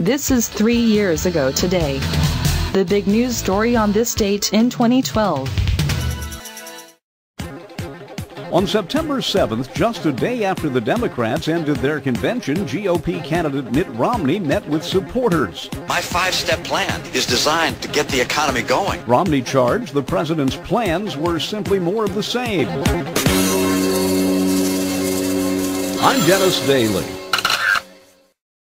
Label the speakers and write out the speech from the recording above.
Speaker 1: This is three years ago today. The big news story on this date in 2012.
Speaker 2: On September 7th, just a day after the Democrats ended their convention, GOP candidate Mitt Romney met with supporters.
Speaker 3: My five-step plan is designed to get the economy going.
Speaker 2: Romney charged the president's plans were simply more of the same. I'm Dennis Daily.